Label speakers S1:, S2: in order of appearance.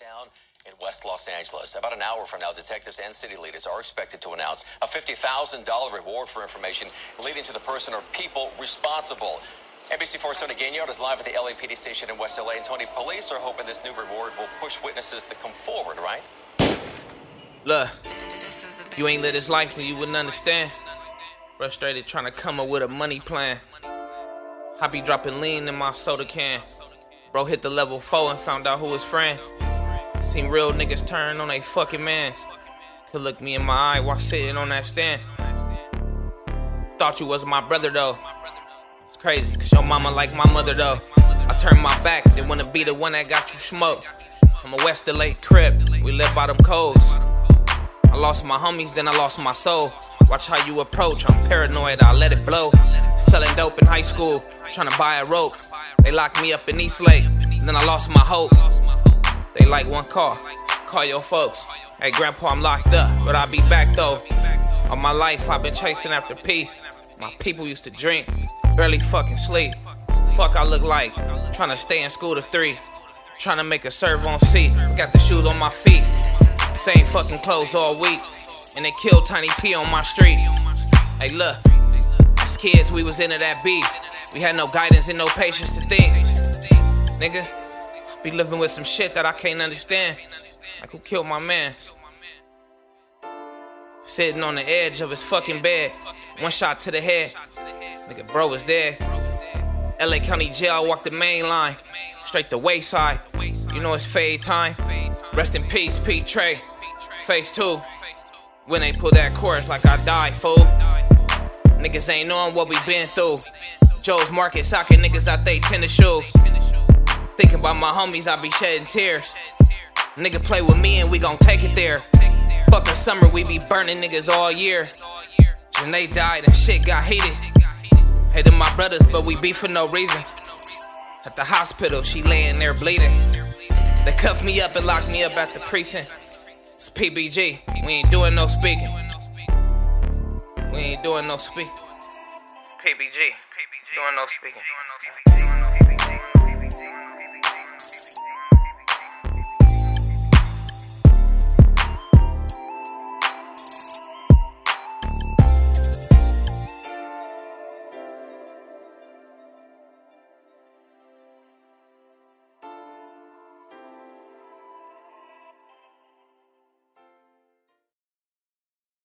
S1: down in West Los Angeles. About an hour from now, detectives and city leaders are expected to announce a $50,000 reward for information leading to the person or people responsible. NBC4's Tony Gagnon is live at the LAPD station in West LA. And Tony, police are hoping this new reward will push witnesses to come forward, right?
S2: Look, you ain't lived this life, then you wouldn't understand. Frustrated trying to come up with a money plan. I be dropping lean in my soda can. Bro hit the level 4 and found out who his friends. Seen real niggas turn on they fucking mans. Could look me in my eye while sitting on that stand. Thought you was my brother though. It's crazy, cause your mama like my mother though. I turned my back, didn't wanna be the one that got you smoked. I'm a West LA crib, we live by them codes. I lost my homies, then I lost my soul. Watch how you approach, I'm paranoid, I let it blow. Selling dope in high school, trying to buy a rope. They locked me up in East Lake, then I lost my hope. They like one call, call your folks. Hey, grandpa, I'm locked up, but I'll be back though. All my life, I've been chasing after peace. My people used to drink, barely fucking sleep. Fuck, I look like trying to stay in school to three. Trying to make a serve on seat. Got the shoes on my feet. Same fucking clothes all week. And they killed Tiny P on my street. Hey, look. As kids, we was into that beef. We had no guidance and no patience to think. Nigga, be living with some shit that I can't understand. Like who killed my man? Sitting on the edge of his fucking bed. One shot to the head. Nigga, bro was there. LA County Jail, walked the main line. Straight to wayside. You know it's fade time. Rest in peace, Pete Trey. Phase two. When they pull that chorus like I died, fool. Niggas ain't knowing what we been through. Joe's Market, socking niggas out they tennis shoes. Thinking about my homies, I be shedding tears. Nigga play with me and we gon' take it there. Fucking summer, we be burning niggas all year. they died and shit got heated. Hated my brothers, but we beef for no reason. At the hospital, she laying there bleeding. They cuffed me up and locked me up at the precinct. It's PBG, we ain't doing no speaking. We ain't doing no speaking. PBG, doing no speaking.